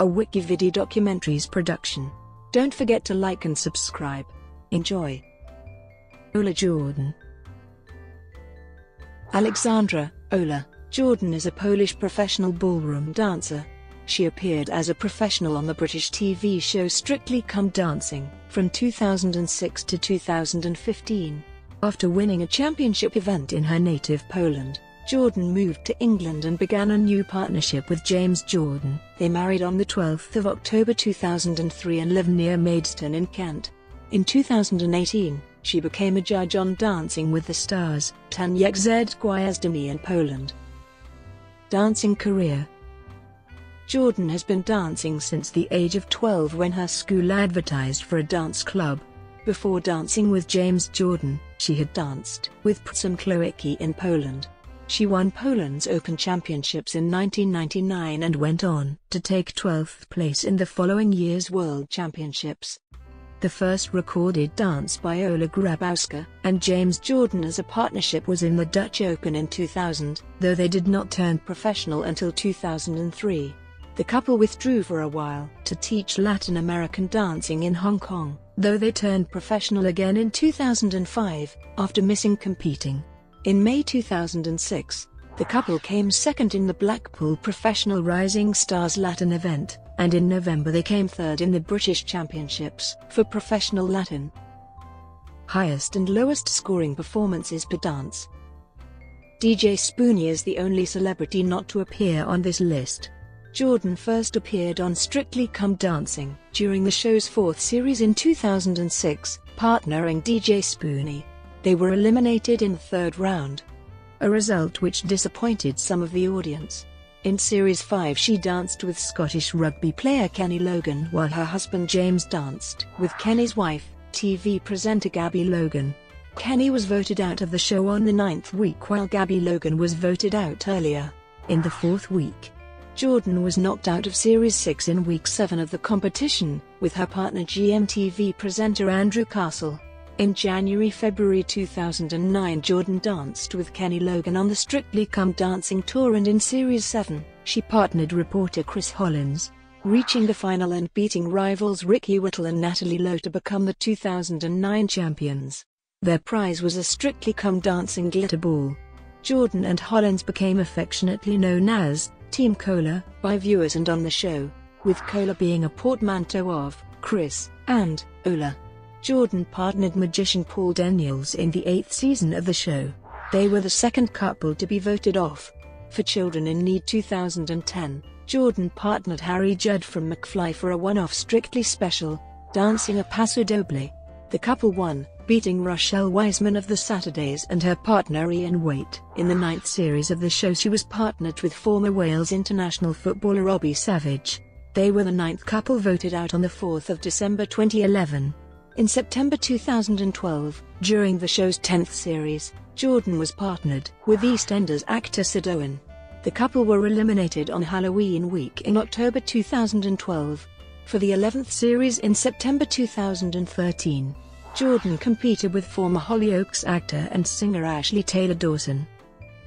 a WikiVidi documentaries production. Don't forget to like and subscribe. Enjoy. Ola Jordan Aleksandra, Ola, Jordan is a Polish professional ballroom dancer. She appeared as a professional on the British TV show Strictly Come Dancing from 2006 to 2015. After winning a championship event in her native Poland, Jordan moved to England and began a new partnership with James Jordan. They married on the 12th of October 2003 and live near Maidstone in Kent. In 2018, she became a judge on Dancing with the Stars, Taniec z gwiazdami in Poland. Dancing career Jordan has been dancing since the age of 12 when her school advertised for a dance club. Before dancing with James Jordan, she had danced with Przemysław in Poland. She won Poland's Open Championships in 1999 and went on to take 12th place in the following year's World Championships. The first recorded dance by Ola Grabowska and James Jordan as a partnership was in the Dutch Open in 2000, though they did not turn professional until 2003. The couple withdrew for a while to teach Latin American dancing in Hong Kong, though they turned professional again in 2005, after missing competing. In May 2006, the couple came second in the Blackpool Professional Rising Stars Latin event, and in November they came third in the British Championships for Professional Latin. Highest and lowest scoring performances per dance. DJ Spoonie is the only celebrity not to appear on this list. Jordan first appeared on Strictly Come Dancing during the show's fourth series in 2006, partnering DJ Spoonie. They were eliminated in the third round, a result which disappointed some of the audience. In Series 5 she danced with Scottish rugby player Kenny Logan while her husband James danced with Kenny's wife, TV presenter Gabby Logan. Kenny was voted out of the show on the ninth week while Gabby Logan was voted out earlier. In the fourth week, Jordan was knocked out of Series 6 in week 7 of the competition, with her partner GMTV presenter Andrew Castle. In January-February 2009 Jordan danced with Kenny Logan on the Strictly Come Dancing tour and in Series 7, she partnered reporter Chris Hollins, reaching the final and beating rivals Ricky Whittle and Natalie Lowe to become the 2009 champions. Their prize was a Strictly Come Dancing glitter ball. Jordan and Hollins became affectionately known as Team Cola by viewers and on the show, with Cola being a portmanteau of Chris and Ola. Jordan partnered magician Paul Daniels in the eighth season of the show. They were the second couple to be voted off. For Children in Need 2010, Jordan partnered Harry Judd from McFly for a one-off Strictly special, Dancing a Paso Doble. The couple won, beating Rochelle Wiseman of The Saturdays and her partner Ian Waite. In the ninth series of the show she was partnered with former Wales international footballer Robbie Savage. They were the ninth couple voted out on the 4th of December 2011. In September 2012, during the show's 10th series, Jordan was partnered with EastEnders actor Sid Owen. The couple were eliminated on Halloween week in October 2012. For the 11th series in September 2013, Jordan competed with former Hollyoaks actor and singer Ashley Taylor Dawson.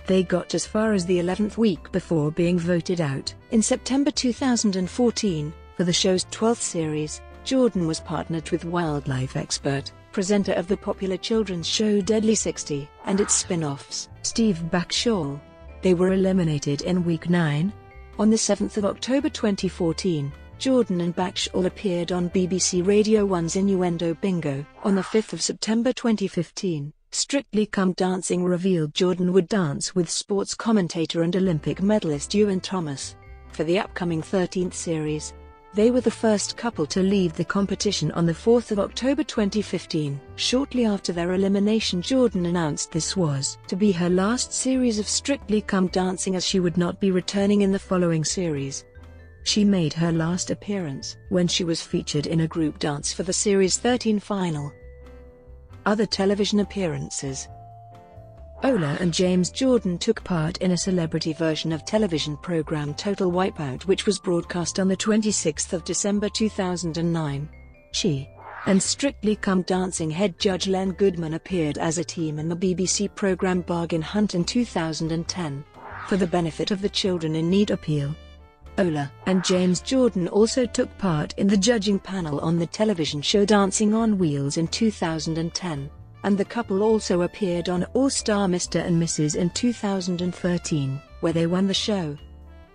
They got as far as the 11th week before being voted out. In September 2014, for the show's 12th series, Jordan was partnered with wildlife expert, presenter of the popular children's show Deadly 60, and its spin-offs, Steve Backshall. They were eliminated in week 9. On the 7th of October 2014, Jordan and Backshall appeared on BBC Radio 1's Innuendo Bingo. On the 5th of September 2015, Strictly Come Dancing revealed Jordan would dance with sports commentator and Olympic medalist Iwan Thomas. For the upcoming 13th series, they were the first couple to leave the competition on the 4th of October 2015. Shortly after their elimination Jordan announced this was to be her last series of Strictly Come Dancing as she would not be returning in the following series. She made her last appearance when she was featured in a group dance for the Series 13 final. Other television appearances Ola and James Jordan took part in a celebrity version of television program Total Wipeout which was broadcast on the 26th of December 2009. She and Strictly Come Dancing head judge Len Goodman appeared as a team in the BBC program Bargain Hunt in 2010. For the benefit of the Children in Need appeal, Ola and James Jordan also took part in the judging panel on the television show Dancing on Wheels in 2010, and the couple also appeared on All Star Mr. and Mrs. in 2013, where they won the show.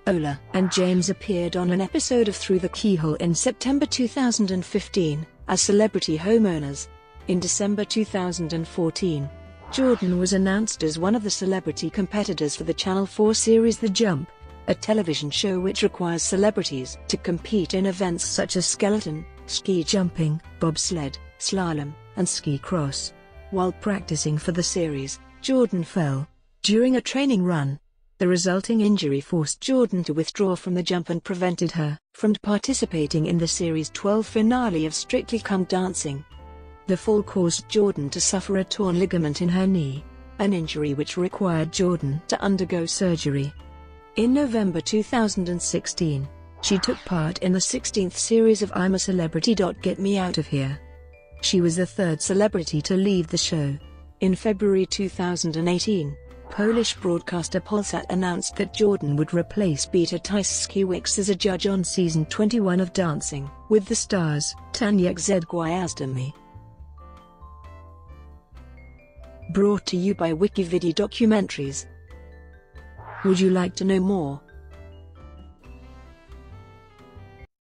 Ola and James appeared on an episode of Through the Keyhole in September 2015 as celebrity homeowners. In December 2014, Jordan was announced as one of the celebrity competitors for the Channel 4 series The Jump a television show which requires celebrities to compete in events such as skeleton, ski jumping, bobsled, slalom, and ski cross. While practicing for the series, Jordan fell during a training run. The resulting injury forced Jordan to withdraw from the jump and prevented her from participating in the series 12 finale of Strictly Come Dancing. The fall caused Jordan to suffer a torn ligament in her knee, an injury which required Jordan to undergo surgery. In November 2016, she took part in the 16th series of I'm a Celebrity. Get Me Out of Here. She was the third celebrity to leave the show. In February 2018, Polish broadcaster Polsat announced that Jordan would replace Beata Tyszkiewicz as a judge on season 21 of Dancing with the Stars, Taniec z gwiazdami. Brought to you by WikiVidi Documentaries. Would you like to know more?